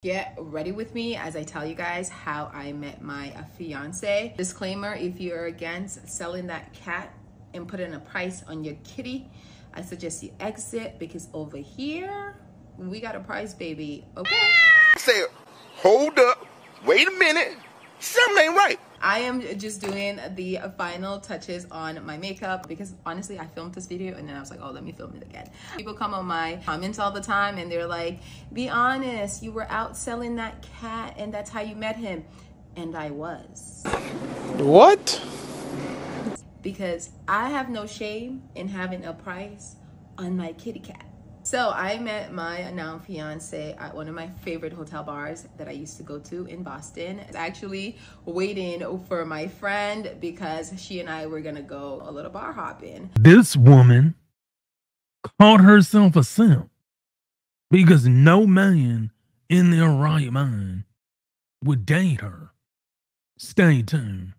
get ready with me as I tell you guys how I met my uh, fiance. Disclaimer, if you're against selling that cat and putting a price on your kitty, I suggest you exit because over here, we got a price, baby, okay? Say, hold up, wait a minute, something ain't right. I am just doing the final touches on my makeup because honestly I filmed this video and then I was like oh let me film it again. People come on my comments all the time and they're like be honest you were out selling that cat and that's how you met him and I was. What? Because I have no shame in having a price on my kitty cat. So I met my now fiance at one of my favorite hotel bars that I used to go to in Boston. I Actually waiting for my friend because she and I were gonna go a little bar hopping. This woman called herself a simp because no man in their right mind would date her. Stay tuned.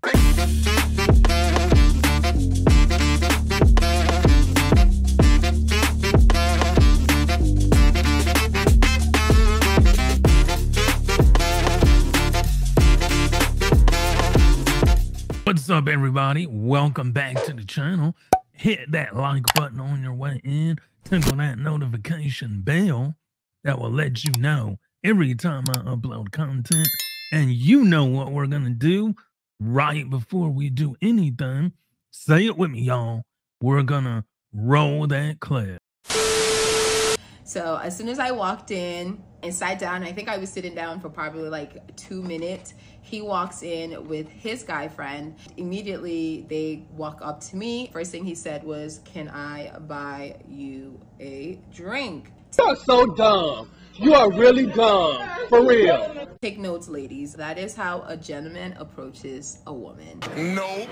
Everybody? Welcome back to the channel. Hit that like button on your way in. Tickle that notification bell that will let you know every time I upload content. And you know what we're going to do right before we do anything. Say it with me, y'all. We're going to roll that clip. So as soon as I walked in and sat down, I think I was sitting down for probably like two minutes. He walks in with his guy friend. Immediately they walk up to me. First thing he said was, can I buy you a drink? You are so dumb. You are really dumb. For real. Take notes, ladies. That is how a gentleman approaches a woman. No.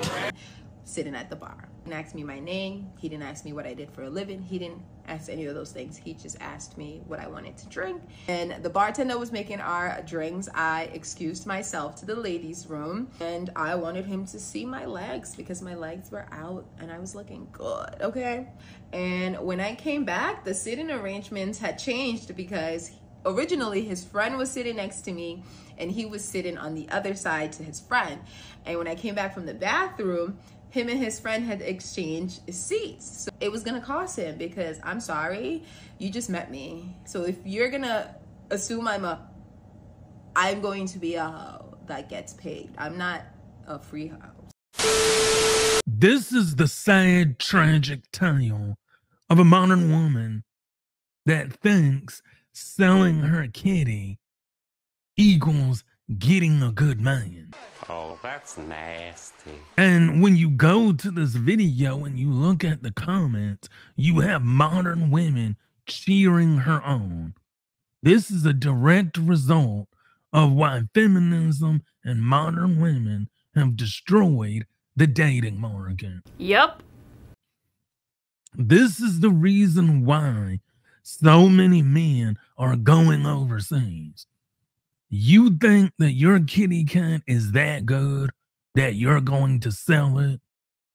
Sitting at the bar. Didn't ask me my name. He didn't ask me what I did for a living. He didn't ask any of those things. He just asked me what I wanted to drink. And the bartender was making our drinks. I excused myself to the ladies' room and I wanted him to see my legs because my legs were out and I was looking good, okay? And when I came back, the sitting arrangements had changed because originally his friend was sitting next to me and he was sitting on the other side to his friend. And when I came back from the bathroom, him and his friend had exchanged seats. So it was gonna cost him because I'm sorry, you just met me. So if you're gonna assume I'm a, I'm going to be a hoe that gets paid. I'm not a free hoe. This is the sad, tragic tale of a modern woman that thinks selling her kitty equals getting a good man. Oh, that's nasty. And when you go to this video and you look at the comments, you have modern women cheering her on. This is a direct result of why feminism and modern women have destroyed the dating market. Yep. This is the reason why so many men are going overseas. You think that your kitty cat is that good that you're going to sell it?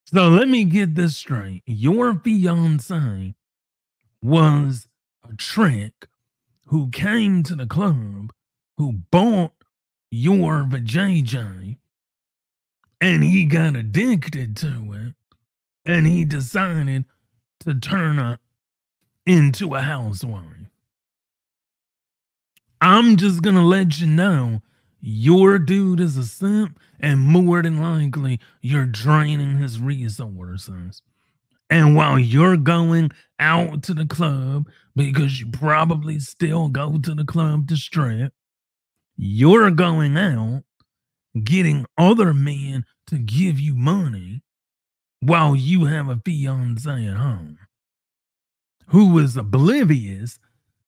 So let me get this straight. Your fiance was a trick who came to the club, who bought your vajayjay, and he got addicted to it, and he decided to turn her into a housewife. I'm just gonna let you know your dude is a simp, and more than likely, you're draining his resources. And while you're going out to the club, because you probably still go to the club to strip, you're going out getting other men to give you money while you have a fiance at home who is oblivious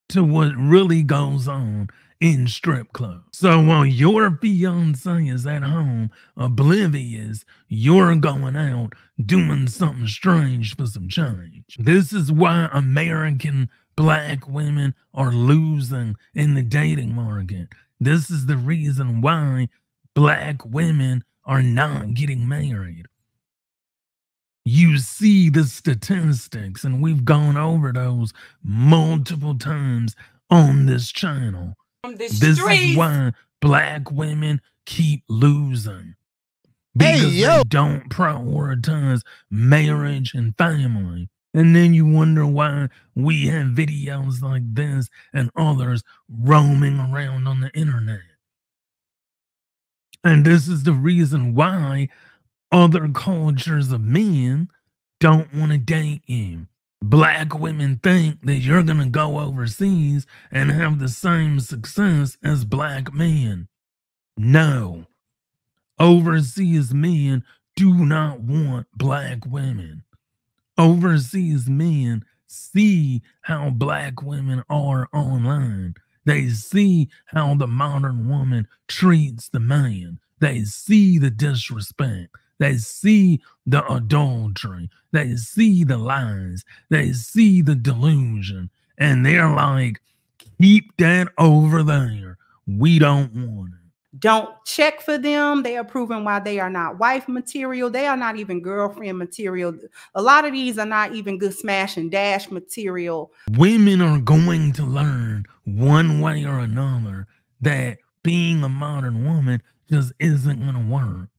to what really goes on in strip clubs. So while your fiance is at home, oblivious, you're going out doing something strange for some change. This is why American black women are losing in the dating market. This is the reason why black women are not getting married you see the statistics, and we've gone over those multiple times on this channel. This streets. is why black women keep losing. Hey, Because yo. they don't prioritize marriage and family. And then you wonder why we have videos like this and others roaming around on the internet. And this is the reason why other cultures of men don't want to date you. Black women think that you're going to go overseas and have the same success as black men. No. Overseas men do not want black women. Overseas men see how black women are online. They see how the modern woman treats the man. They see the disrespect. They see the adultery. They see the lies. They see the delusion. And they're like, keep that over there. We don't want it. don't check for them. They are proven why they are not wife material. They are not even girlfriend material. A lot of these are not even good smash and dash material. women are going to learn one way or another that being a modern woman just isn't going to work.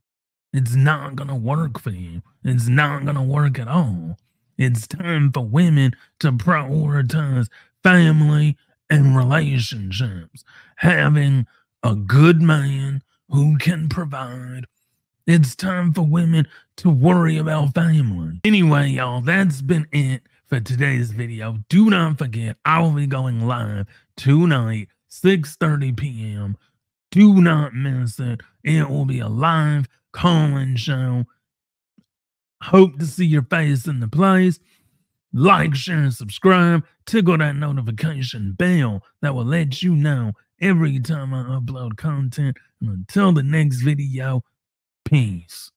It's not going to work for you. It's not going to work at all. It's time for women to prioritize family and relationships, having a good man who can provide. It's time for women to worry about family. Anyway, y'all, that's been it for today's video. Do not forget, I will be going live tonight, 6:30 p.m. Do not miss it. It will be a live call-in show. Hope to see your face in the place. Like, share, and subscribe. Tickle that notification bell that will let you know every time I upload content. And until the next video, peace.